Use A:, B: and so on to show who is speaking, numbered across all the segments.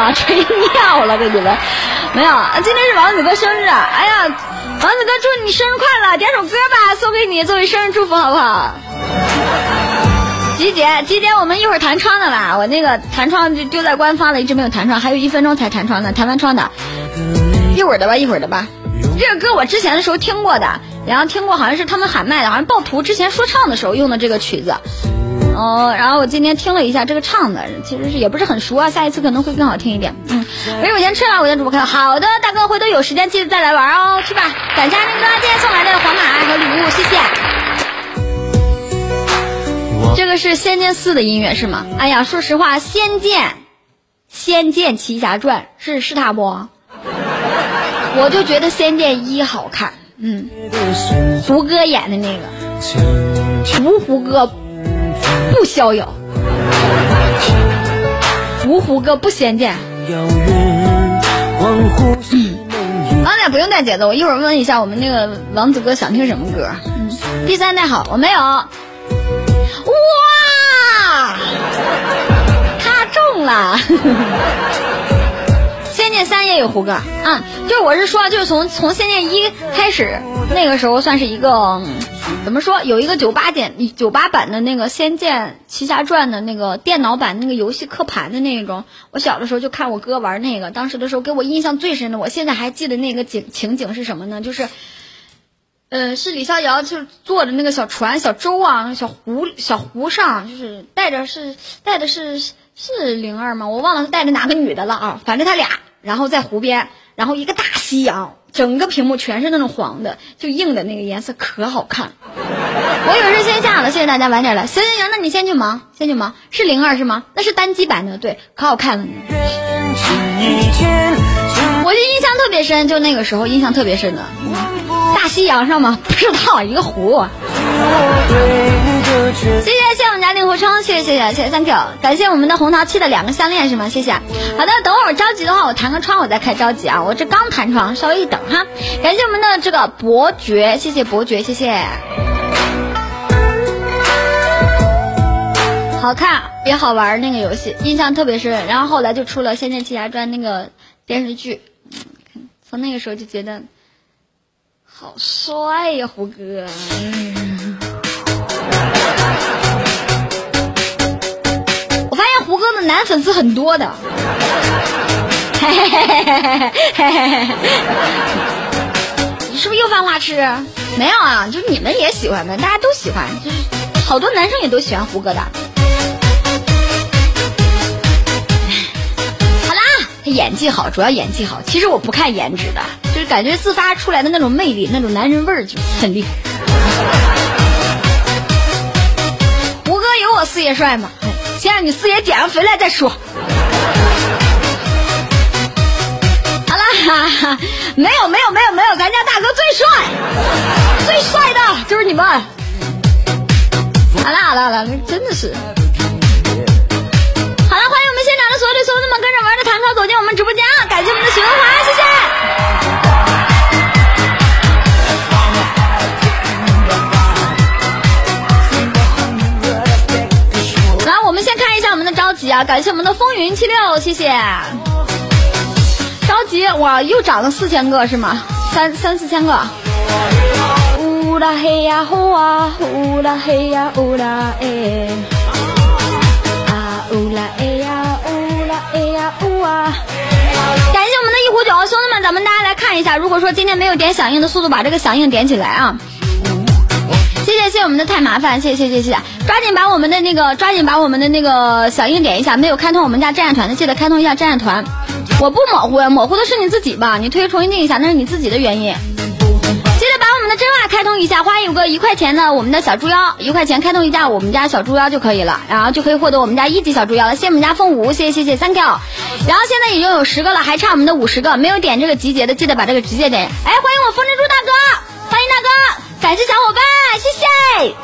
A: 啊，吹尿了，给你们。没有，今天是王子哥生日，哎呀，王子哥祝你生日快乐，点首歌吧，送给你作为生日祝福，好不好？吉姐，吉姐，我们一会儿弹窗的啦，我那个弹窗就丢在官方了，一直没有弹窗，还有一分钟才弹窗呢，弹完窗的，一会儿的吧，一会儿的吧。这个歌我之前的时候听过的，然后听过好像是他们喊麦的，好像暴徒之前说唱的时候用的这个曲子。哦，然后我今天听了一下这个唱的，其实是也不是很熟啊，下一次可能会更好听一点。嗯，没事，我先吃了，我先主播开。好的，大哥，回头有时间记得再来玩哦，去吧。感谢那个今天送来的黄马和礼物，谢谢。这个是《仙剑四》的音乐是吗？哎呀，说实话，《仙剑》《仙剑奇侠传》是是他不？我就觉得《仙剑一》好看，嗯，胡歌演的那个，芜湖哥不逍遥，芜湖哥不仙剑。王姐不用带节奏，我一会儿问一下我们那个王子哥想听什么歌。嗯，第三代好，我没有。哇，他中了。仙剑三也有胡歌，嗯，就是我是说，就是从从仙剑一开始，那个时候算是一个怎么说，有一个九八点九八版的那个仙剑奇侠传的那个电脑版那个游戏刻盘的那种。我小的时候就看我哥玩那个，当时的时候给我印象最深的，我现在还记得那个景情景是什么呢？就是，呃，是李逍遥就是坐着那个小船小舟啊，小湖小湖上，就是带着是带的是是灵儿吗？我忘了他带着哪个女的了啊，反正他俩。然后在湖边，然后一个夕阳，整个屏幕全是那种黄的，就硬的那个颜色可好看。我以为是线下了，谢谢大家晚点来。行行行，那你先去忙，先去忙。是零二是吗？那是单机版的，对，可好看了。我就印象特别深，就那个时候印象特别深的，大西洋上吗？不知道，一个湖。谢谢谢我们家令狐冲，谢谢谢谢谢谢 thank you，感谢我们的红桃七的两个项链是吗？谢谢。好的，等会儿着急的话，我弹个窗，我再开着急啊，我这刚弹窗，稍微一等哈。感谢我们的这个伯爵，谢谢伯爵，谢谢。好看也好玩那个游戏，印象特别深。然后后来就出了《仙剑奇侠传》那个电视剧，从那个时候就觉得好帅呀，胡歌。我发现胡歌的男粉丝很多的，你是不是又犯花痴？没有啊，就是你们也喜欢的，大家都喜欢，就是好多男生也都喜欢胡歌的。好啦，他演技好，主要演技好。其实我不看颜值的，就是感觉自发出来的那种魅力，那种男人味儿就很厉害。胡哥有我四爷帅吗？先让你四爷减上肥来再说。好了，没有没有没有没有，咱家大哥最帅，最帅的就是你们。好了好了好了，真的是。好了，欢迎我们现场的所有的兄弟们跟着玩的弹窗走进我们直播间啊！感谢我们的许文华，谢谢。感谢我们的风云七六，谢谢。着急哇，又涨了四千个是吗？三三四千个。乌拉嘿呀呼啊，乌拉嘿呀乌拉哎。啊呜啦哎呀呜啦哎呀呜啊！感谢我们的一壶酒，兄弟们，咱们大家来看一下，如果说今天没有点响应的速度，把这个响应点起来啊！谢谢我们的太麻烦，谢谢谢谢谢谢，抓紧把我们的那个抓紧把我们的那个小英点一下，没有开通我们家战战团的记得开通一下战战团。我不模糊呀，模糊的是你自己吧？你推重新定一下，那是你自己的原因。记得把我们的真话开通一下，花有个一块钱的我们的小猪妖，一块钱开通一下我们家小猪妖就可以了，然后就可以获得我们家一级小猪妖了。谢谢我们家凤舞，谢谢谢谢，thank you。然后现在已经有十个了，还差我们的五十个，没有点这个集结的，记得把这个直接点。哎，欢迎我风蜘蛛大哥，欢迎大哥。感谢小伙伴，谢谢。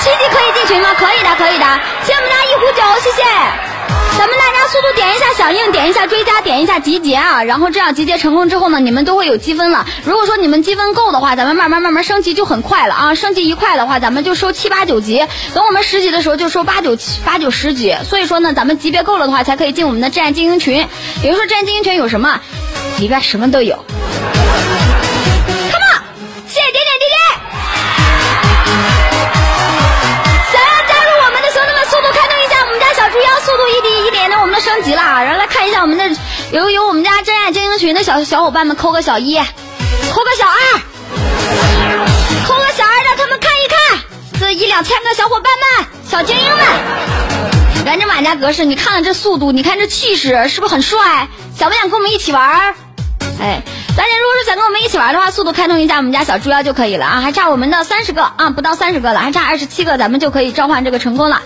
A: 七级可以进群吗？可以的，可以的。谢谢我们家一壶酒，谢谢。咱们大家速度点一下响应，点一下追加，点一下集结啊！然后这样集结成功之后呢，你们都会有积分了。如果说你们积分够的话，咱们慢慢慢慢升级就很快了啊！升级一块的话，咱们就收七八九级，等我们十级的时候就收八九七八九十级。所以说呢，咱们级别够了的话，才可以进我们的战精英群。比如说战精英群有什么？里边什么都有。一滴一点点我们的升级了。然后来看一下我们的有有我们家真爱精英群的小小伙伴们，扣个小一，扣个小二，扣个小二，让他们看一看这一两千个小伙伴们，小精英们。咱这马甲格式，你看看这速度，你看这气势，是不是很帅？想不想跟我们一起玩？哎，大家如果是想跟我们一起玩的话，速度开通一下我们家小猪妖就可以了啊！还差我们的三十个啊，不到三十个了，还差二十七个，咱们就可以召唤这个成功了。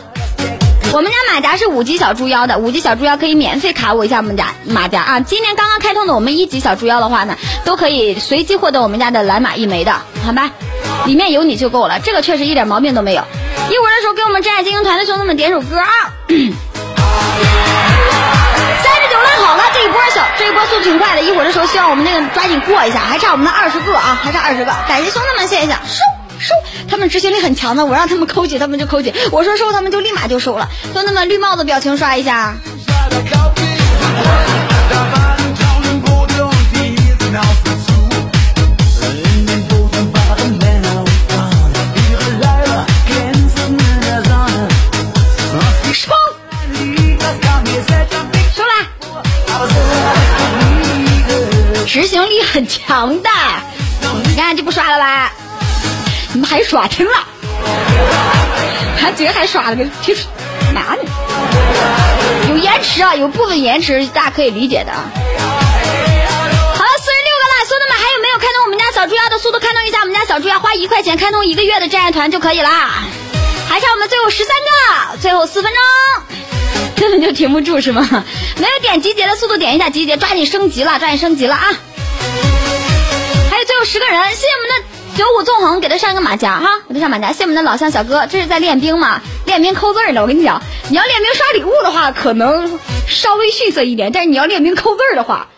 A: 我们家马甲是五级小猪妖的，五级小猪妖可以免费卡我一下我们家马甲啊！今天刚刚开通的我们一级小猪妖的话呢，都可以随机获得我们家的蓝马一枚的，好吧？里面有你就够了，这个确实一点毛病都没有。一会儿的时候给我们真爱精英团的兄弟们点首歌啊！三十九了，好了，这一波小，这一波速度挺快的。一会儿的时候，希望我们那个抓紧过一下，还差我们的二十个啊，还差二十个。感谢兄弟们，谢谢，收，他们执行力很强的，我让他们扣起，他们就扣起；我说收，他们就立马就收了。兄弟们，绿帽子表情刷一下。收了，执行力很强的，你看就不刷了吧？怎么还耍听了？还觉得还耍了个挺哪呢？有延迟啊，有部分延迟，大家可以理解的。好了，四十六个了，兄弟们还有没有开通我们家小猪妖的速度？开通一下我们家小猪妖，花一块钱开通一个月的战队团就可以啦。还差我们最后十三个，最后四分钟。根 本就停不住是吗？没有点集结的速度点一下集结，抓紧升级了，抓紧升级了啊！还有最后十个人，谢谢我们的九五纵横给他上一个马甲哈，给他上马甲。谢我们的老乡小哥，这是在练兵嘛？练兵抠字儿呢，我跟你讲，你要练兵刷礼物的话，可能稍微逊色一点，但是你要练兵抠字儿的话，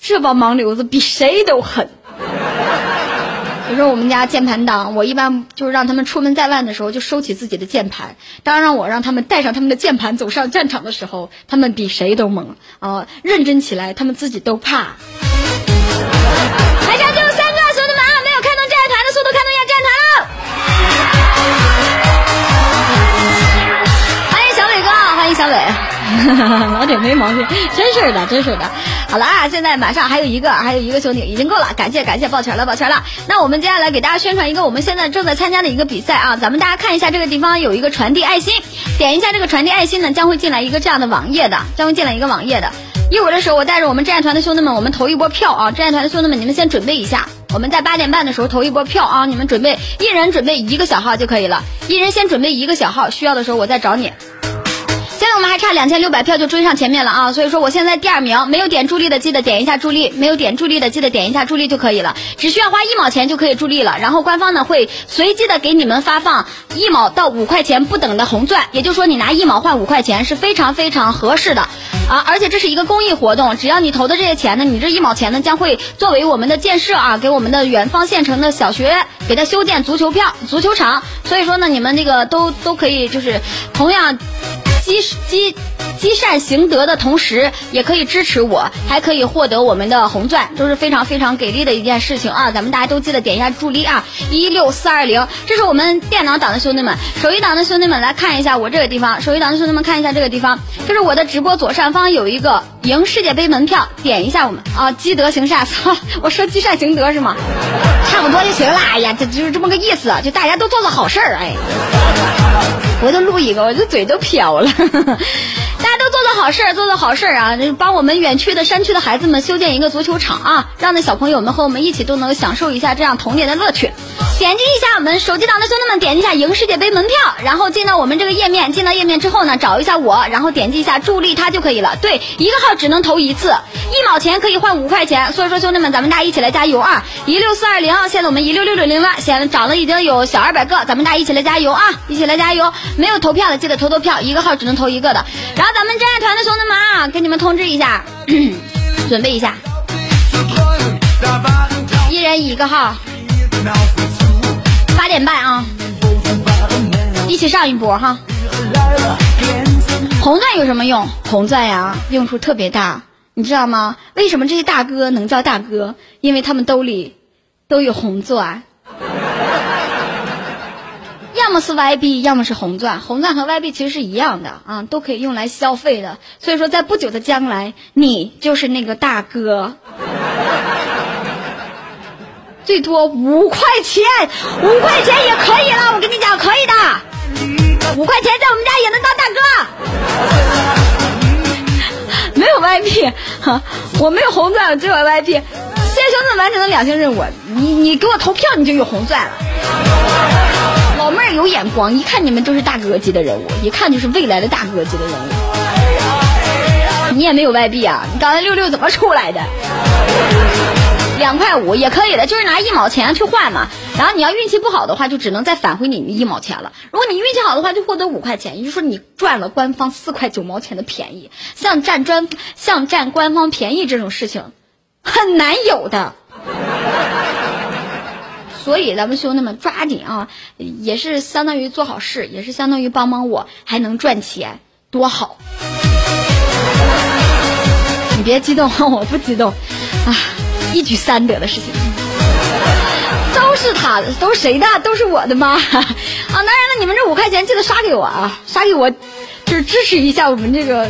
A: 这帮盲流子比谁都狠。比如说我们家键盘党，我一般就是让他们出门在外的时候就收起自己的键盘。当让我让他们带上他们的键盘走上战场的时候，他们比谁都猛啊！认真起来，他们自己都怕。还 差 老铁没毛病，真是的，真是的。好了啊，现在马上还有一个，还有一个兄弟已经够了，感谢感谢，抱拳了抱拳了。那我们接下来给大家宣传一个我们现在正在参加的一个比赛啊，咱们大家看一下这个地方有一个传递爱心，点一下这个传递爱心呢，将会进来一个这样的网页的，将会进来一个网页的。一会儿的时候，我带着我们战爱团的兄弟们，我们投一波票啊！战爱团的兄弟们，你们先准备一下，我们在八点半的时候投一波票啊！你们准备一人准备一个小号就可以了，一人先准备一个小号，需要的时候我再找你。现在我们还差两千六百票就追上前面了啊！所以说我现在第二名，没有点助力的记得点一下助力，没有点助力的记得点一下助力就可以了，只需要花一毛钱就可以助力了。然后官方呢会随机的给你们发放一毛到五块钱不等的红钻，也就是说你拿一毛换五块钱是非常非常合适的啊！而且这是一个公益活动，只要你投的这些钱呢，你这一毛钱呢将会作为我们的建设啊，给我们的远方县城的小学给他修建足球票足球场。所以说呢，你们这个都都可以就是同样。鸡是鸡积善行德的同时，也可以支持我，还可以获得我们的红钻，都是非常非常给力的一件事情啊！咱们大家都记得点一下助力啊！一六四二零，这是我们电脑党的兄弟们，手机党的兄弟们来看一下我这个地方，手机党的兄弟们看一下这个地方，这是我的直播左上方有一个赢世界杯门票，点一下我们啊！积德行善，操，我说积善行德是吗？差不多就行了，哎呀，这就是这么个意思，就大家都做做好事儿，哎。我就录一个，我这嘴都飘了。大家都做做好事儿，做做好事儿啊！帮我们远区的山区的孩子们修建一个足球场啊，让那小朋友们和我们一起都能享受一下这样童年的乐趣。点击一下我们手机党的兄弟们，点击一下赢世界杯门票，然后进到我们这个页面。进到页面之后呢，找一下我，然后点击一下助力他就可以了。对，一个号只能投一次，一毛钱可以换五块钱。所以说兄弟们，咱们大家一起来加油啊！一六四二零啊，现在我们一六六六零了，现在涨了已经有小二百个，咱们大家一起来加油啊！一起来加油！没有投票的记得投投票，一个号只能投一个的。然后咱们真爱团的兄弟们啊，给你们通知一下，准备一下，一人一个号。八点半啊，一起上一波哈。红钻有什么用？红钻呀，用处特别大，你知道吗？为什么这些大哥能叫大哥？因为他们兜里都有红钻，要么是 Y 币，要么是红钻。红钻和 Y 币其实是一样的啊，都可以用来消费的。所以说，在不久的将来，你就是那个大哥。最多五块钱，五块钱也可以了。我跟你讲，可以的，五块钱在我们家也能当大哥。没有 VIP，我没有红钻，只有 VIP。谢谢兄弟完成了两项任务，你你给我投票，你就有红钻了。老妹儿有眼光，一看你们都是大哥级的人物，一看就是未来的大哥级的人物。你也没有外币啊？你刚才六六怎么出来的？两块五也可以的，就是拿一毛钱去换嘛。然后你要运气不好的话，就只能再返回你一毛钱了。如果你运气好的话，就获得五块钱，也就是说你赚了官方四块九毛钱的便宜。像占专像占官方便宜这种事情，很难有的。所以咱们兄弟们抓紧啊，也是相当于做好事，也是相当于帮帮我，还能赚钱，多好！你别激动，我不激动啊。一举三得的事情，都是他的，都是谁的？都是我的吗？啊，当然了，你们这五块钱记得刷给我啊，刷给我，就是支持一下我们这个，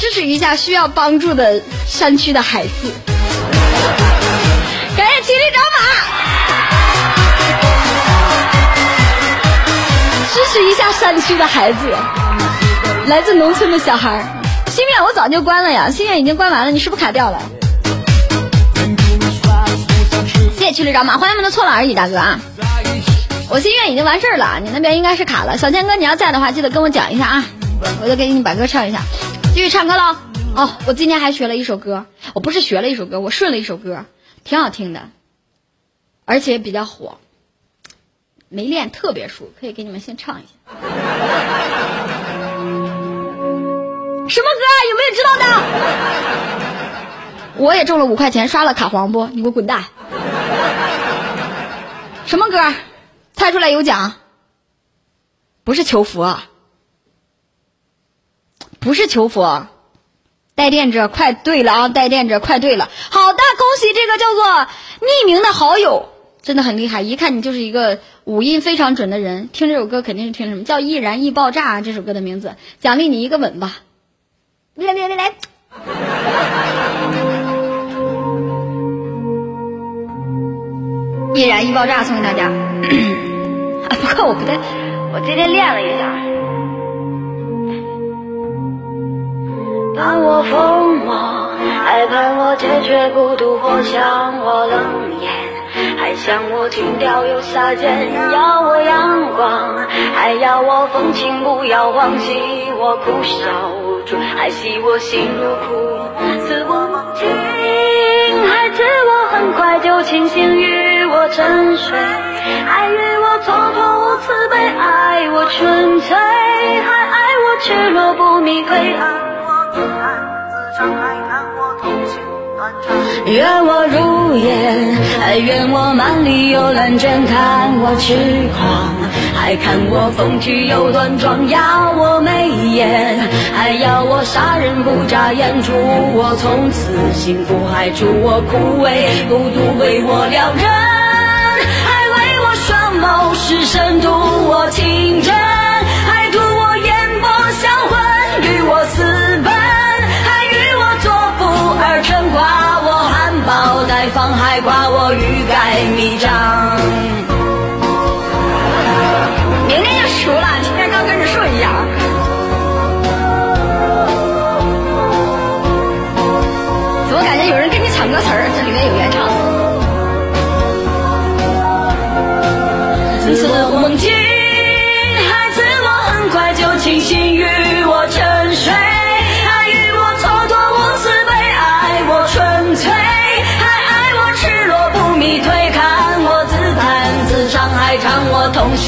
A: 支持一下需要帮助的山区的孩子。感谢骑驴找马，支持一下山区的孩子，来自农村的小孩。心愿我早就关了呀，心愿已经关完了，你是不是卡掉了？去了找马，欢迎我们的错了而已，大哥啊！我心愿已经完事儿了，你那边应该是卡了。小天哥，你要在的话，记得跟我讲一下啊，我就给你把歌唱一下。继续唱歌喽！哦，我今天还学了一首歌，我不是学了一首歌，我顺了一首歌，挺好听的，而且比较火。没练特别熟，可以给你们先唱一下。什么歌？有没有知道的？我也中了五块钱，刷了卡黄不？你给我滚蛋！什么歌？猜出来有奖？不是求佛，不是求佛，带电者快对了啊！带电者快对了，好的，恭喜这个叫做匿名的好友，真的很厉害，一看你就是一个五音非常准的人。听这首歌肯定是听什么叫易燃易爆炸这首歌的名字，奖励你一个吻吧！来来来来。易燃易爆炸送给大家。不过我不太，我今天练了一下。盼我疯魔，还盼我铁血孤独，或向我冷眼，还想我轻佻又飒贱，要我阳光，还要我风情，不要忘记我苦笑无助，还系我心如枯，赐我梦境，还赐我很快就清醒与。我沉睡，还与我蹉跎无慈悲，爱我纯粹，还爱我赤裸不迷，黑暗我自弹自唱，还看。愿我如烟，还愿我满里有蓝卷，看我痴狂，还看我风趣又端庄，要我眉眼，还要我杀人不眨眼，祝我从此幸福，还祝我枯萎孤独为我撩人。谋士深度我情真，还夸我欲盖弥彰。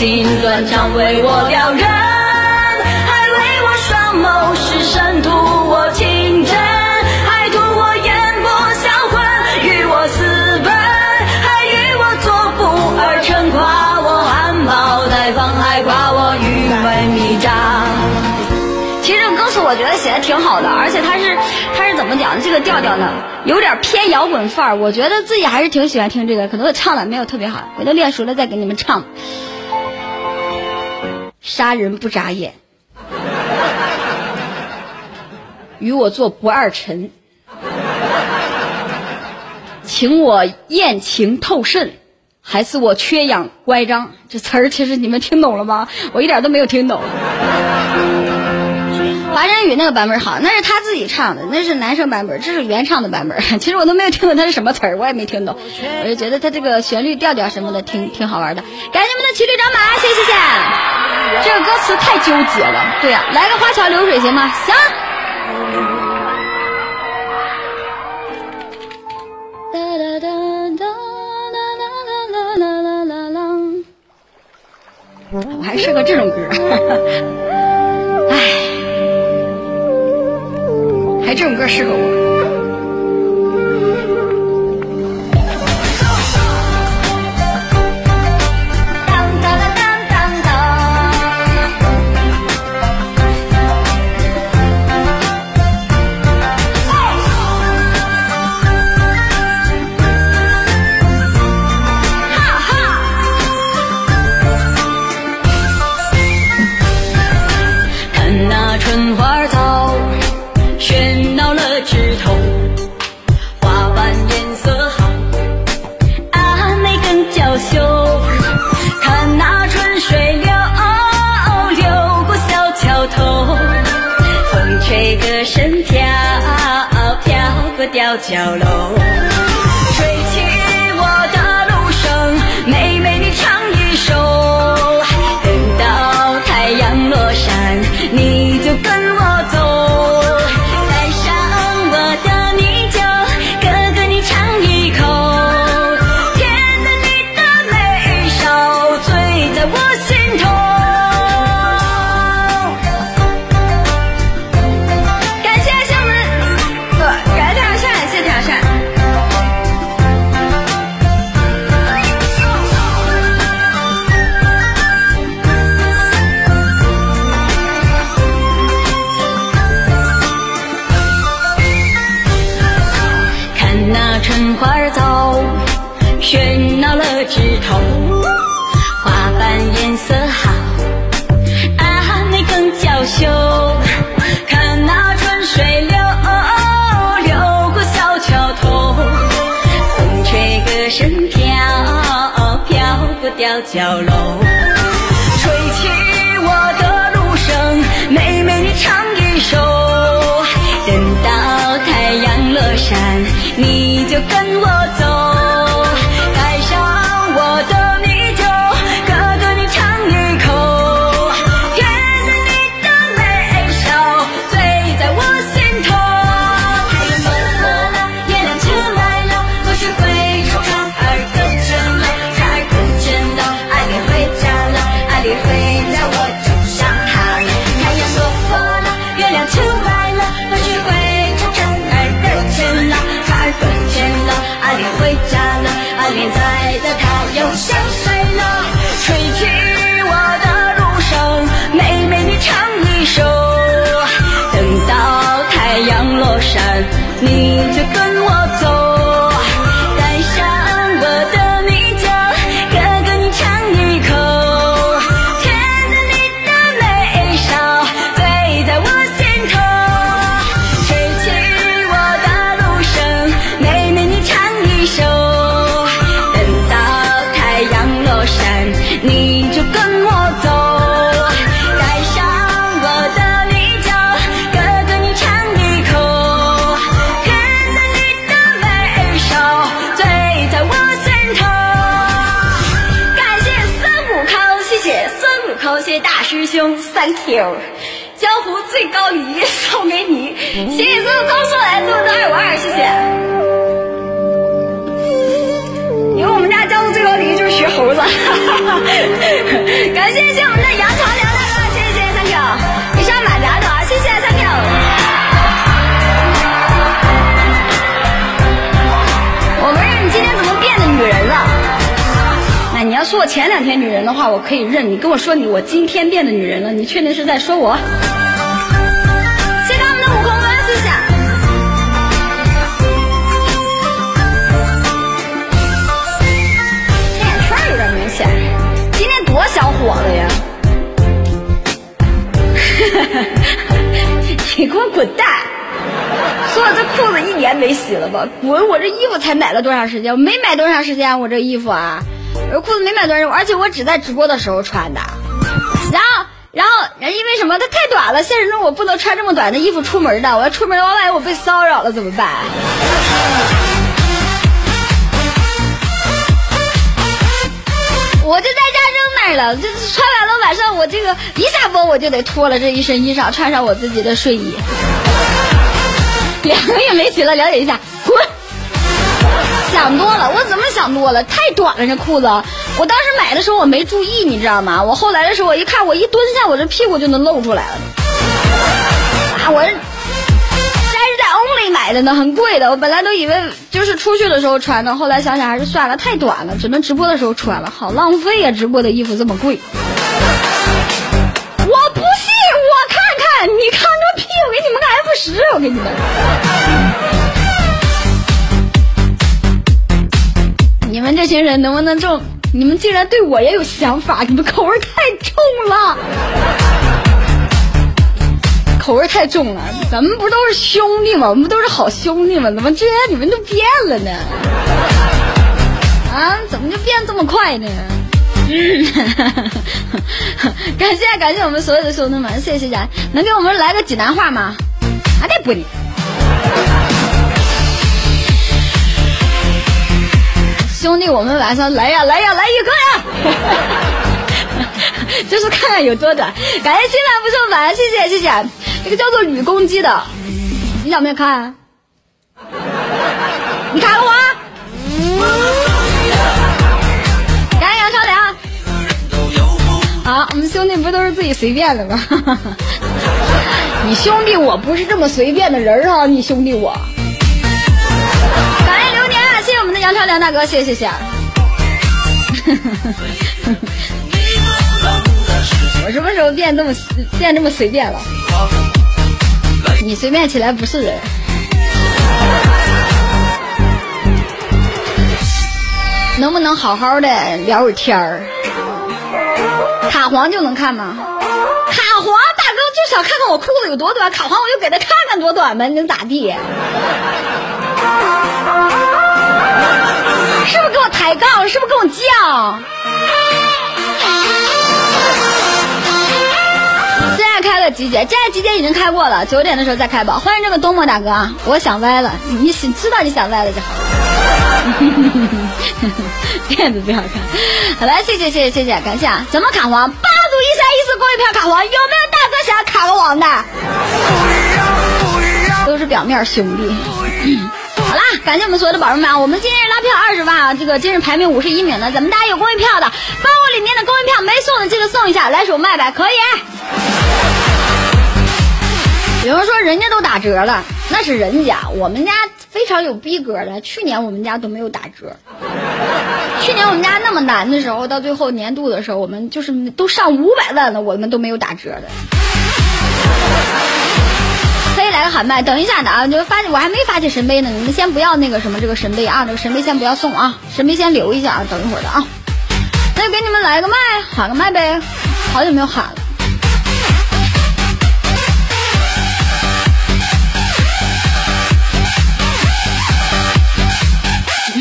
B: 心断肠为我撩人，还为我双眸失神，图我情真，还图我眼波销魂，与我私奔，还与我做不二臣，夸我含苞待放，还夸我愚昧迷障。
A: 其实这个歌词我觉得写的挺好的，而且它是它是怎么讲的？这个调调呢，有点偏摇滚范儿。我觉得自己还是挺喜欢听这个，可能我唱的没有特别好，回头练熟了再给你们唱。杀人不眨眼，与我做不二臣，请我艳情透肾，还是我缺氧乖张？这词儿其实你们听懂了吗？我一点都没有听懂。华晨宇那个版本好，那是他自己唱的，那是男生版本，这是原唱的版本。其实我都没有听懂他是什么词儿，我也没听懂。我就觉得他这个旋律调调什么的挺挺好玩的。感谢我们的骑驴找马，谢谢谢谢。这个歌词太纠结了，对呀、来个花桥流水行吗？行。哒哒哒哒啦啦啦啦啦啦啦。我还适合这种歌。唉。还这种歌适合我。
B: 角落。，Thank you。江湖最高礼仪送给你，谢谢孙悟空送来这么多二五二，谢谢。因为我们家江湖最高礼仪就是学猴子，哈哈哈
A: 感谢谢我们的杨长良说我前两天女人的话，我可以认。你跟我说你我今天变的女人了，你确定是在说我？谢谢我们的悟空哥，谢谢。黑眼圈有点明显，今天多小伙子呀！你给我滚蛋！说我这裤子一年没洗了吧？滚！我这衣服才买了多长时间？我没买多长时间，我这衣服啊，我裤子没买多少，而且我只在直播的时候穿的。然后，然后，因为什么？它太短了，现实中我不能穿这么短的衣服出门的。我要出门的话，万一我被骚扰了怎么办？我就在家扔那儿了，这穿完了晚上我这个一下播我就得脱了这一身衣裳，穿上我自己的睡衣。两个月没洗了，了解一下，滚！想多了，我怎么想多了？太短了这裤子，我当时买的时候我没注意，你知道吗？我后来的时候我一看，我一蹲下，我这屁股就能露出来了。啊，我这还是在 Only 买的呢，很贵的。我本来都以为就是出去的时候穿的，后来想想还是算了，太短了，只能直播的时候穿了，好浪费呀！直播的衣服这么贵。我不信，我看看，你看个屁！我给你们个 F 十，我给你们。群人能不能中？你们竟然对我也有想法，你们口味太重了，口味太重了。咱们不都是兄弟吗？我们都是好兄弟吗？怎么这样你们就变了呢？啊，怎么就变这么快呢？嗯，感谢感谢我们所有的兄弟们，谢谢谢谢，能给我们来个济南话吗？啊，那不的。兄弟，我们晚上来呀来呀来一个呀！就是看看有多短。感谢新兰不送版，谢谢谢谢。这个叫做吕公鸡的，你想不想看？你看我。感谢杨超良。好，我们兄弟不都是自己随便的吗？你兄弟我不是这么随便的人啊！你兄弟我。杨超良大哥，谢谢谢。我什么时候变这么变这么随便了？你随便起来不是人。能不能好好的聊会天儿？卡皇就能看吗？卡皇大哥就想看看我裤子有多短，卡皇我就给他看看多短呗，能咋地？是不是给我抬杠？是不是给我犟？现在开了集结，现在集结已经开过了，九点的时候再开吧。欢迎这个东莫大哥啊！我想歪了，你知道你想歪了就好。骗子最好看，好来，谢谢谢谢谢谢，感谢啊！怎么卡黄？八组一三一四过一票卡黄，有没有大哥想要卡个黄的？都是表面兄弟。好啦，感谢我们所有的宝贝们啊！我们今日拉票二十万啊，这个今日排名五十一名的，咱们大家有公益票的，包我里面的公益票没送的记得送一下，来手卖呗可以。有人说人家都打折了，那是人家，我们家非常有逼格的。去年我们家都没有打折，去年我们家那么难的时候，到最后年度的时候，我们就是都上五百万了，我们都没有打折的。可以来个喊麦，等一下的啊，就发我还没发起神杯呢，你们先不要那个什么这个神杯啊，这个神杯先不要送啊，神杯先留一下啊，等一会儿的啊。那就给你们来个麦，喊个麦呗，好久没有喊了。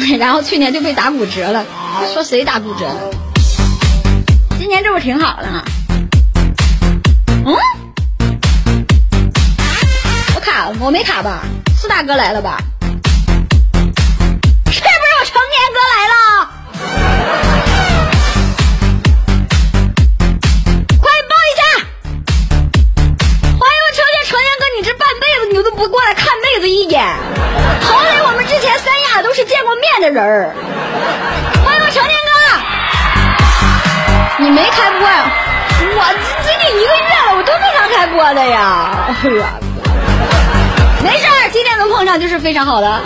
A: 然后去年就被打骨折了，说谁打骨折了？今年这不挺好的吗？我，没卡吧？是大哥来了吧？是不是我成年哥来了？快报一下！欢迎我成年成年哥，你这半辈子你都不过来看妹子一眼，好歹我们之前三亚都是见过面的人儿。欢迎我成年哥，你没开播呀？我最近一个月了，我都正常开播的呀。哎呀，没事儿，今天能碰上就是非常好的。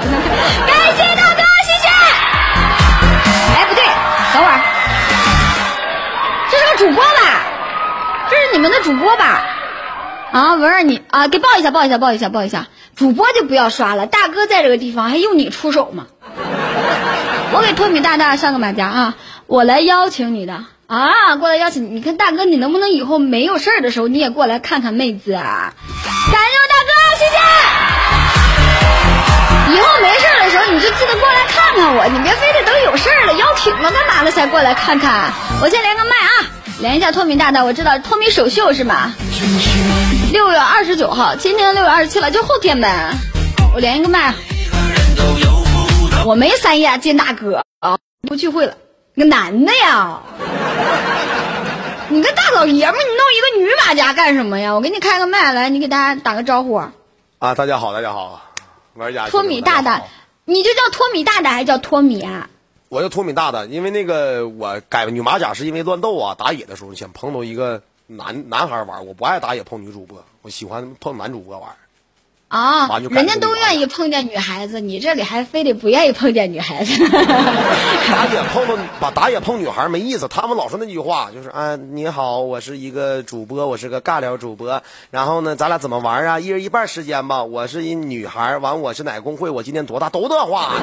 A: 感谢大哥，谢谢。哎，不对，等会儿，这是个主播吧？这是你们的主播吧？啊，文儿你啊，给抱一下，抱一下，抱一下，抱一下。主播就不要刷了，大哥在这个地方还用你出手吗？我给托米大大上个马甲啊，我来邀请你的啊，过来邀请你。你看大哥，你能不能以后没有事儿的时候你也过来看看妹子啊？感谢我大哥，谢谢。以后没事的时候你就记得过来看看我，你别非得等有事了腰挺了干嘛了才过来看看。我先连个麦啊，连一下托米大大，我知道托米首秀是吗？六月二十九号，今天六月二十七了，就后天呗。我连一个麦。我没三亚见大哥啊，不聚会了。你个男的呀，你个大老爷们，你弄一个女马甲干什么呀？我给你开个麦，来，你给大家打个招呼。
C: 啊，大家好，大家好，玩家。
A: 托米大大，你就叫托米大大，还叫托米啊？
C: 我叫托米大大，因为那个我改女马甲是因为乱斗啊，打野的时候想碰到一个男男孩玩，我不爱打野碰女主播，我喜欢碰男主播玩。
A: 啊，人家都愿意碰见女孩子，你这里还非得不愿意碰见女孩子。
C: 打野碰到把打野碰女孩没意思，他们老说那句话，就是啊，你好，我是一个主播，我是个尬聊主播，然后呢，咱俩怎么玩啊？一人一半时间吧。我是一女孩，完我是哪个工会？我今年多大？都这话，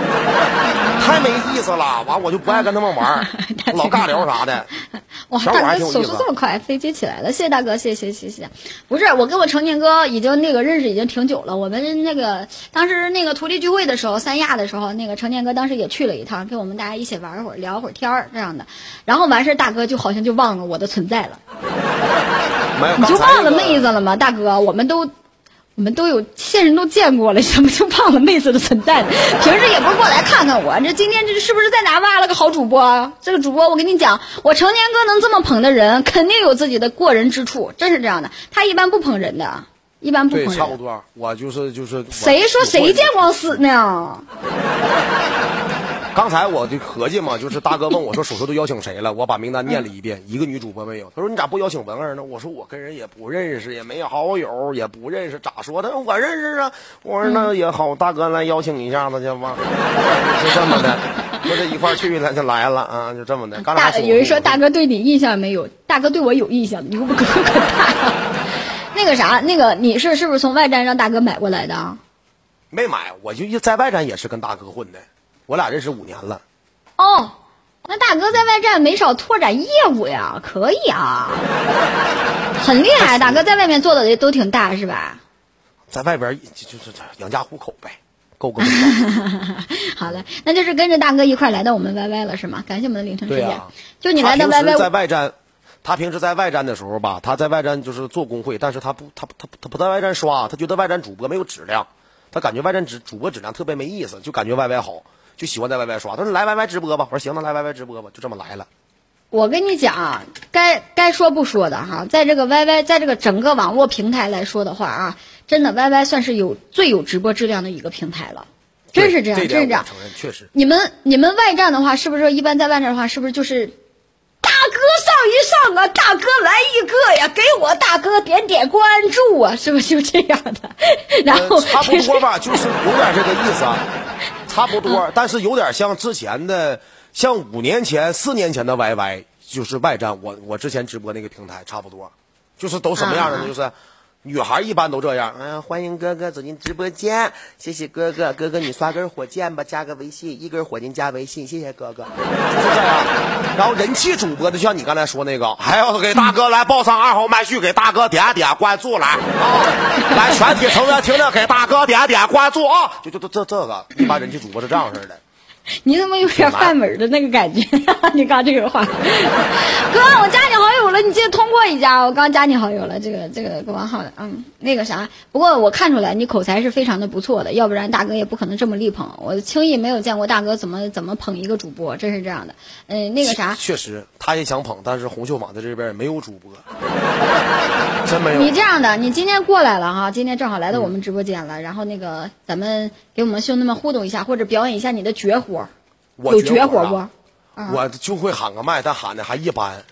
C: 太没意思了。完我就不爱跟他们玩，老尬聊啥的。
A: 哇，大哥手速这么快，飞机起来了，谢谢大哥，谢谢谢谢。不是，我跟我成年哥已经那个认识已经挺久了。我们那个当时那个徒弟聚会的时候，三亚的时候，那个成年哥当时也去了一趟，跟我们大家一起玩会儿，聊会儿天儿这样的。然后完事儿，大哥就好像就忘了我的存在了。你就忘了妹子了吗，大哥？我们都我们都有现人都见过了，什么就忘了妹子的存在了？平时也不过来看看我，这今天这是不是在哪挖了个好主播？这个主播我跟你讲，我成年哥能这么捧的人，肯定有自己的过人之处，真是这样的。他一般不捧人的。一般不
C: 对，差不多。我就是就是。
A: 谁说谁见光死呢？
C: 刚才我就合计嘛，就是大哥问我说，手术都邀请谁了？我把名单念了一遍，一个女主播没有。他说你咋不邀请文儿呢？我说我跟人也不认识，也没有好友，也不认识，咋说？他说我认识啊。我说那也好，大哥来邀请一下子去吧。就这么的，我这一块去了就来了啊，就这么的。大
A: 有人说大哥对你印象没有？大哥对我有印象，你不可可大。那个啥，那个你是是不是从外站让大哥买过来的？
C: 没买，我就在外站也是跟大哥混的，我俩认识五年了。
A: 哦，那大哥在外站没少拓展业务呀，可以啊，很厉害。大哥在外面做的也都挺大，是吧？
C: 在外边就是养家糊口呗，够够。
A: 好嘞，那就是跟着大哥一块来到我们 YY 了，是吗？感谢我们的凌晨时
C: 间。
A: 就你来到 YY，
C: 在外站。他平时在外站的时候吧，他在外站就是做工会，但是他不，他他他不在外站刷，他觉得外站主播没有质量，他感觉外站主主播质量特别没意思，就感觉 YY 好，就喜欢在 YY 刷。他说来 YY 直播吧，我说行，那来 YY 直播吧，就这么来了。
A: 我跟你讲，该该说不说的哈，在这个 YY，在这个整个网络平台来说的话啊，真的 YY 算是有最有直播质量的一个平台了，真是这样，真是这样。
C: 承认，确实。
A: 你们你们外站的话，是不是一般在外站的话，是不是就是？大哥上一上啊，大哥来一个呀，给我大哥点点关注啊，是不是就这样的？然后
C: 差不多吧，就是有点这个意思，啊，差不多，但是有点像之前的，像五年前、四年前的 YY，就是外站，我我之前直播那个平台差不多，就是都什么样的呢？就是。女孩一般都这样，嗯，欢迎哥哥走进直播间，谢谢哥哥，哥哥你刷根火箭吧，加个微信，一根火箭加微信，谢谢哥哥，然后人气主播的，就像你刚才说那个，还要给大哥来报上二号麦序，给大哥点点关注 来啊，来全体成员听着，给大哥点点关注。啊，就就这这个，一般人气主播是这样式的。
A: 你怎么有点范文的那个感觉？你刚这个话，哥，我加你好友了，你记得通过一下。我刚加你好友了，这个这个王浩的，嗯，那个啥。不过我看出来你口才是非常的不错的，要不然大哥也不可能这么力捧。我轻易没有见过大哥怎么怎么捧一个主播，真是这样的。嗯，那个啥，
C: 确实他也想捧，但是红秀马在这边没有主播，真没有。
A: 你这样的，你今天过来了哈，今天正好来到我们直播间了，然后那个咱们给我们兄弟们互动一下，或者表演一下你的绝活。有绝活不？
C: 我就会喊个麦，但喊的还一般。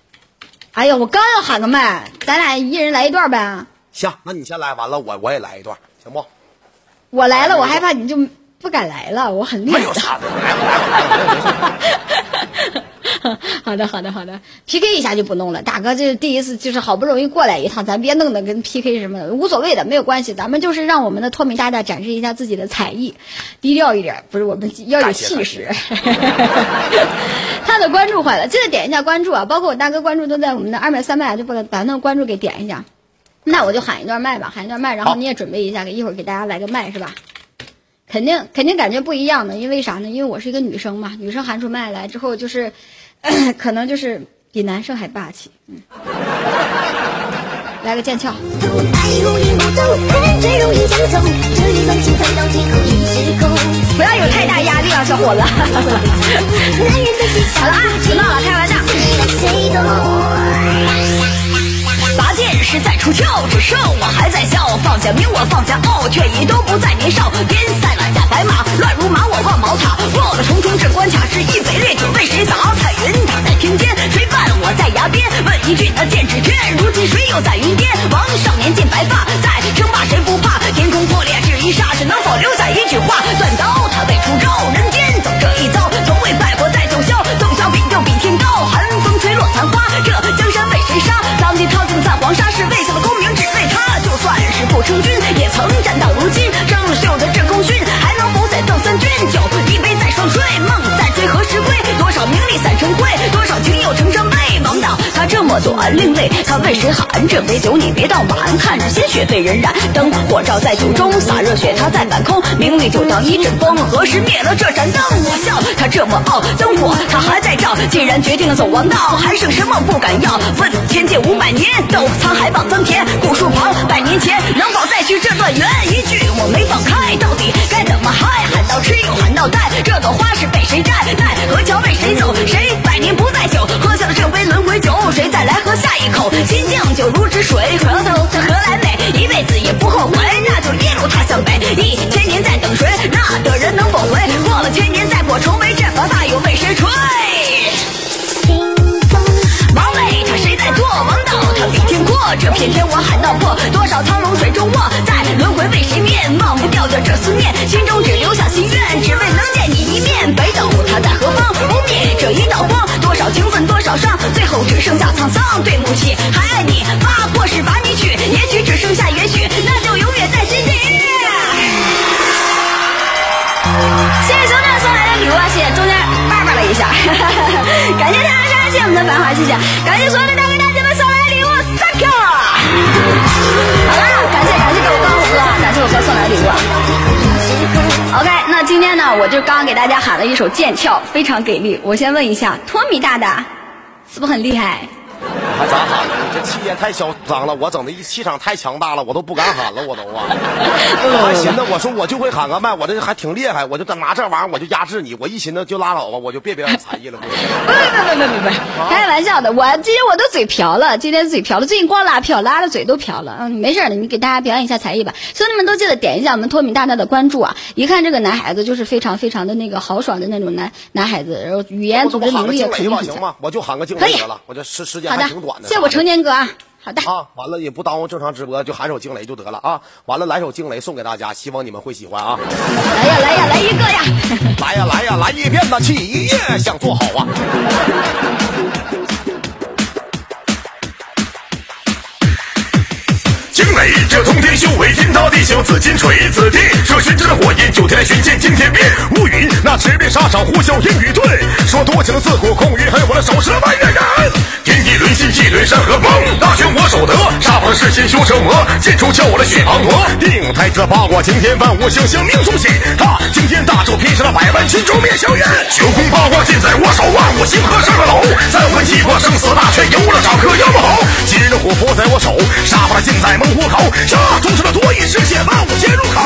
D: 哎呀，我刚要喊个麦，咱俩一人来一段呗。
E: 行，那你先来，完了我我也来一段，行不？
D: 我来了，我害怕你就不敢来了，我很厉害。
E: 没有啥的，来吧来吧来吧，
D: 好的，好的，好的，PK 一下就不弄了。大哥，这是第一次，就是好不容易过来一趟，咱别弄得跟 PK 什么的，无所谓的，没有关系。咱们就是让我们的托米大大展示一下自己的才艺，低调一点，不是我们要有气势。他的关注坏了，记得点一下关注啊！包括我大哥关注都在我们的二麦三麦，就把把那个关注给点一下。那我就喊一段麦吧，喊一段麦，然后你也准备一下，给一会儿给大家来个麦是吧？肯定肯定感觉不一样的，因为啥呢？因为我是一个女生嘛，女生喊出麦来之后，就是 可能就是比男生还霸气。嗯，来个剑鞘，
F: 不，
D: 要有太大压力啊，小伙子。好了啊，别闹了，开玩笑。
A: 只？是在出鞘，只剩我还在笑。放下名我放下傲，却已都不再年少。边塞马驾白马，乱如麻我望宝塔。过了重重这关卡，是一杯烈酒为谁洒？彩云塔在天间，谁伴我在崖边？问一句那剑指天，如今谁又在云巅？王少年见白发，在称霸谁不怕？天空破裂只一刹，是能否留下一句话？断刀他未出招，人间走这一遭，另类，他为谁喊？这杯酒你别倒满，看着鲜血被人染。灯火照在酒中，洒热血他在半空。名利就当一阵风，何时灭了这盏灯？我笑他这么傲，灯火他还在照。既然决定了走王道，还剩什么不敢要？问天界五百年，斗沧海望增田。古树旁百年前，能否再续这段缘？一句我没放开，到底该怎吃又喊到带，这朵花是被谁摘？奈何桥为谁走？谁百年不再酒？喝下了这杯轮回酒，谁再来喝下一口？心境酒如止水，回头它何来美？一辈子也不后悔，那就一路踏向北。一千年在等谁？那的人能否回？过了千年再破重围，这把大又为谁吹？这片天我喊道破，多少苍龙水中卧，在轮回为谁灭？忘不掉的这思念，心中只留下心愿，只为能见你一面。北斗他在何方？不灭这一道光，多少情分多少伤，最后只剩下沧桑。对不起，还爱你，把过失把你娶，也许只剩下也许，那就永远在心底。谢谢兄弟送来的礼物啊！谢谢中间叭叭了一下，感谢大家，谢谢我们的繁华，谢谢，感谢所有的大哥，感谢我哥送来礼物。OK，那今天呢，我就刚刚给大家喊了一首《剑鞘》，非常给力。我先问一下，托米大大是不是很厉害？
E: 我还咋喊了？你这气焰太嚣张了，我整的一气场太强大了，我都不敢喊了，我都啊！我还寻思，我说我就会喊个麦，我这还挺厉害，我就拿这玩意儿我就压制你。我一寻思就拉倒吧，我就别表演才艺了。不
D: 不不不不开玩笑的。我今天我都嘴瓢了，今天嘴瓢了，最近光拉票，拉的嘴都瓢了。嗯，没事的，你给大家表演一下才艺吧。兄弟们都记得点一下我们托米大大的关注啊！一看这个男孩子就是非常非常的那个豪爽的那种男男孩子，然后语言组织能力也肯
E: 雷吧，行。吗？我就喊个惊
D: 可以
E: 雷得了，我这时时间还挺短，的。
D: 谢谢我成年哥啊。好的，
E: 啊，完了也不耽误正常直播，就喊首惊雷就得了啊！完了来首惊雷送给大家，希望你们会喜欢啊！
D: 来呀来呀来一个呀！
E: 来呀来呀来一遍呐，企业想做好啊！
C: 惊雷，这通天修为，天塌地朽，紫金锤，紫地射寻之火焰，九天玄剑惊天变。乌云那直面沙场，呼啸烟雨遁。说多情自古空余恨，我的手持了万月刃。天地轮心，气轮山河崩。大权我手得，沙场是心修成魔。剑出鞘，我的血滂沱。定太子八卦惊天，万物星星命中写。他惊天大咒，劈杀了百万群众灭硝烟。九宫八卦尽在我手，万物星河上了楼。三魂七魄生死大权由了掌客妖魔吼。今日虎符在我手，杀伐尽在虎口。杀忠诚的多义实现万物皆入口。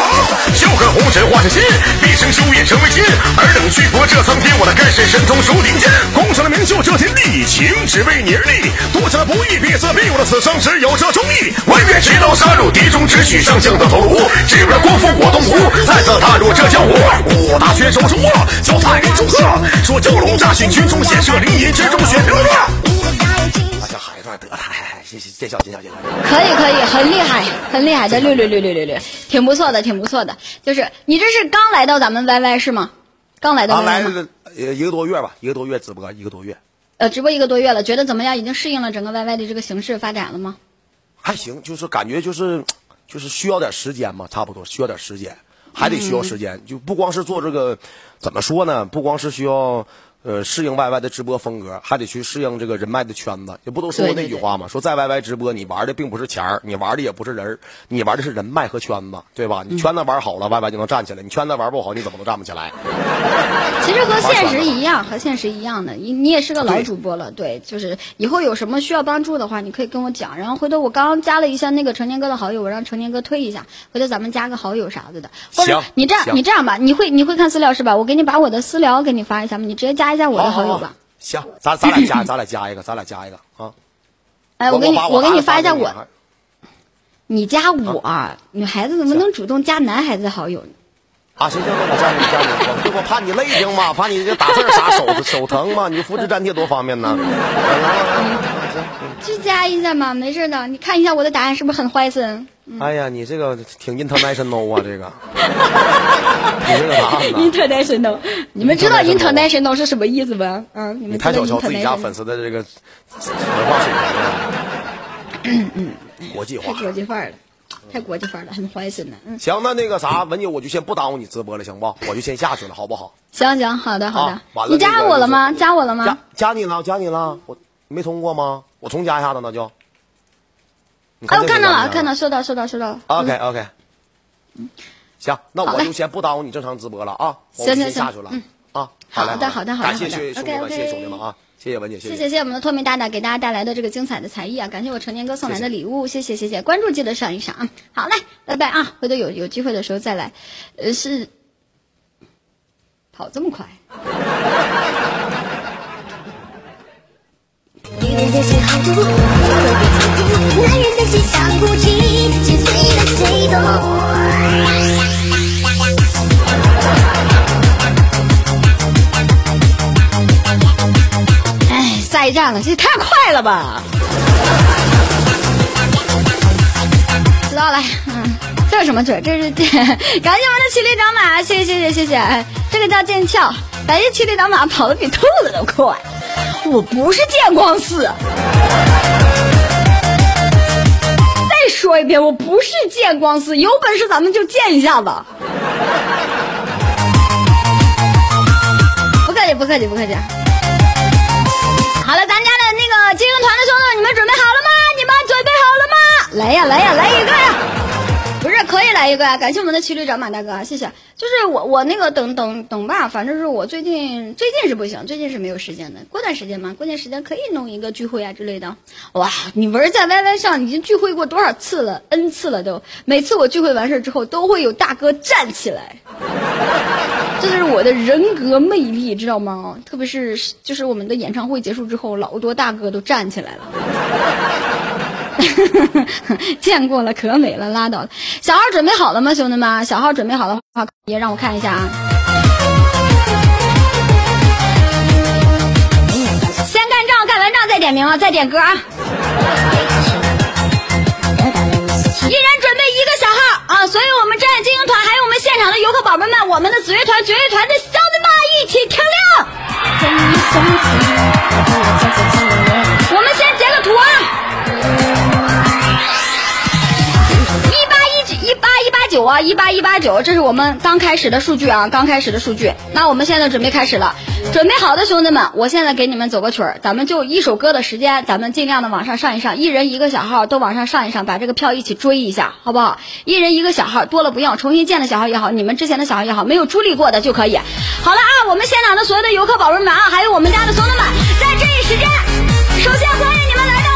C: 修克红尘化成心，毕生修炼成为金。尔等屈服这苍天，我的盖世神通如顶尖。功成了名就这天地，情只为你而立。多情的不义，闭塞逼我的此生只有这忠义。万月直刀杀入敌中，只取上将的头颅。只为光复我东吴，再次踏入这江湖。五大选手中握，脚踏云中鹤。说蛟龙乍醒，群中显射，灵隐之中选流落。
E: 大家喊一段，
C: 得了，见笑见笑见笑。
A: 可以可以，很厉害，很厉害的，六六六六六六，挺不错的，挺不错的。就是你这是刚来到咱们 YY 是吗？刚来到
C: 刚
A: YY？
C: 来了呃一个多月吧，一个多月直播，一个多月
A: 呃，直播一个多月了，觉得怎么样？已经适应了整个 YY 的这个形式发展了吗？
C: 还行，就是感觉就是就是需要点时间嘛，差不多需要点时间，还得需要时间。就不光是做这个，怎么说呢？不光是需要呃适应 YY 的直播风格，还得去适应这个人脉的圈子。也不都说过那句话吗？说在 YY 直播，你玩的并不是钱儿，你玩的也不是人儿，你玩的是人脉和圈子，对吧？你圈子玩好了，YY 就能站起来；你圈子玩不好，你怎么都站不起来？
A: 其实和现实一样，和现实一样的。你你也是个老主播了，对，就是以后有什么需要帮助的话，你可以跟我讲。然后回头我刚刚加了一下那个成年哥的好友，我让成年哥推一下，回头咱们加个好友啥子的。或者
C: 行
A: 你这样，你这样吧，你会你会看私聊是吧？我给你把我的私聊给你发一下嘛，你直接加一下我的好友吧。
C: 行，咱咱俩加，咱俩加一个，咱俩加一个啊！
A: 哎，我给你我给你
C: 发
A: 发一下我，
C: 你
A: 加我，女孩子怎么能主动加男孩子好友呢？
C: 啊，行行，那我加你加你，我这不怕你累挺吗，怕你这打字儿啥手手疼吗，你复制粘贴多方便呢。
A: 去加一下嘛，没事的。你看一下我的答案是不是很坏森？
C: 哎呀，你这个挺 international 啊，这个，你这个答案？
A: international，你们知道
C: International
A: 是什么意思吗？嗯，你
C: 太小瞧自己家粉丝的这个 文化水平了。国际化
A: 太
C: 化。
A: 国际范儿了，太国际范儿了，很坏森的。嗯，
C: 行，那那个啥，文姐，我就先不耽误你直播了，行不？我就先下去了，好不好？
A: 行行，好的好的
C: 啊。完了
A: 你加我了吗？加我了
C: 加
A: 吗？
C: 加你了，加你了，我没通过吗？我重加一下子，那就。
A: 我看到了，看到，收到，收到，收到了。
C: OK OK，行，那我就先不耽误你正常直播了啊，我
A: 行行行
C: 就先下去了
A: 嗯
C: 啊。
A: 好的好的好的
C: 感谢兄兄弟们，谢谢兄弟们啊，谢谢文姐，谢
A: 谢谢谢谢我们的托米大大给大家带来的这个精彩的才艺啊！感谢我成年哥送来的礼物，谢谢谢谢，关注记得上一上啊！好嘞，拜拜啊！回头有有机会的时候再来，呃是跑这么快？
G: 男人的心像哭泣，心碎了谁懂？
A: 哎，下一站了，这也太快了吧！知道了，嗯，这是什么嘴？这是这，感谢我们的骑驴找马，谢谢谢谢谢谢，这个叫剑鞘，感谢骑驴找马跑得比兔子都快，我不是见光死。说一遍，我不是见光死，有本事咱们就见一下子。不客气，不客气，不客气。好了，咱家的那个精英团的兄弟们，你们准备好了吗？你们准备好了吗？来呀，来呀，来一个呀！不是，可以来一个呀！感谢我们的骑驴找马大哥啊，谢谢。就是我，我那个等等等吧，反正是我最近最近是不行，最近是没有时间的。过段时间嘛，过段时间可以弄一个聚会啊之类的。哇，你文在 YY 上已经聚会过多少次了？N 次了都。每次我聚会完事之后，都会有大哥站起来。这就是我的人格魅力，知道吗？特别是就是我们的演唱会结束之后，老多大哥都站起来了。见过了，可美了，拉倒了。小号准备好了吗，兄弟们？小号准备好的话，也让我看一下啊。先干仗，干完仗再点名啊，再点歌啊。一人准备一个小号啊！所以我们战精英团还有我们现场的游客宝贝们，我们的紫月团、绝乐团的兄弟们一起听亮。九啊，一八一八九，这是我们刚开始的数据啊，刚开始的数据。那我们现在准备开始了，准备好的兄弟们，我现在给你们走个曲儿，咱们就一首歌的时间，咱们尽量的往上上一上，一人一个小号都往上上一上，把这个票一起追一下，好不好？一人一个小号，多了不要，重新建的小号也好，你们之前的小号也好，没有助力过的就可以。好了啊，我们现场的所有的游客宝贝们啊，还有我们家的兄弟们，在这一时间，首先欢迎你们来到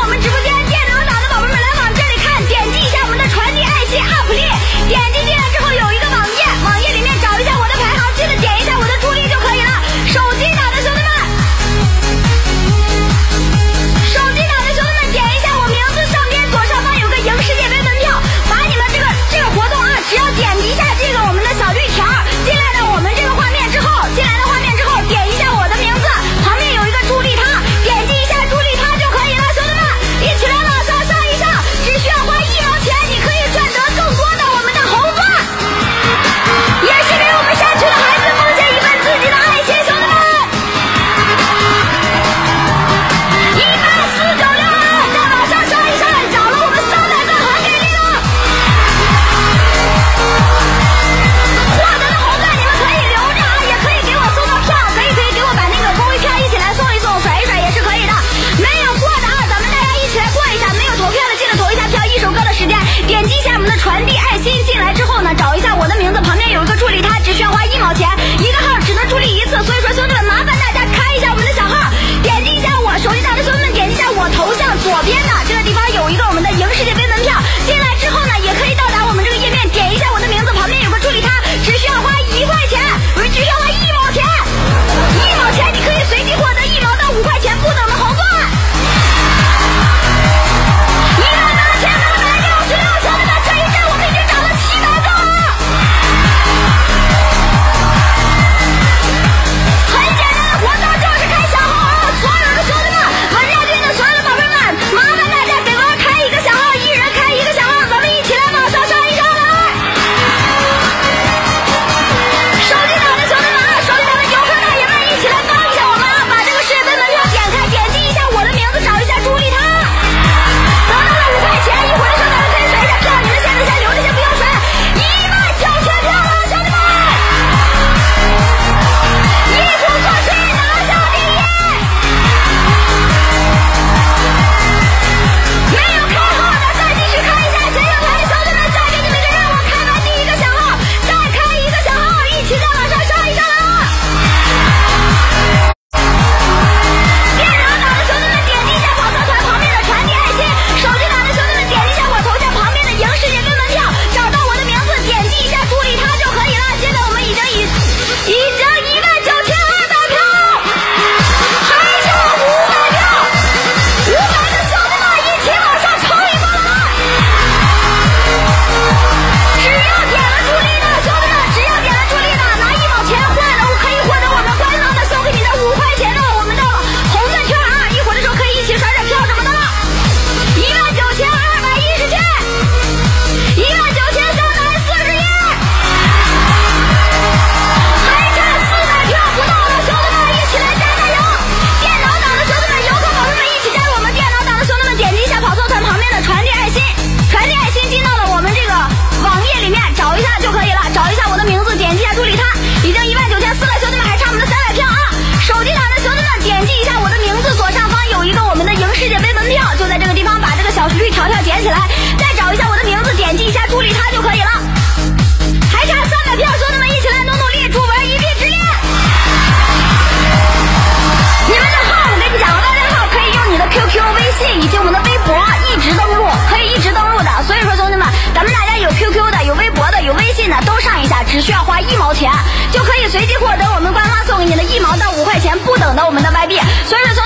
A: 随机获得我们官方送给您的一毛到五块钱不等的我们的外币。所以说。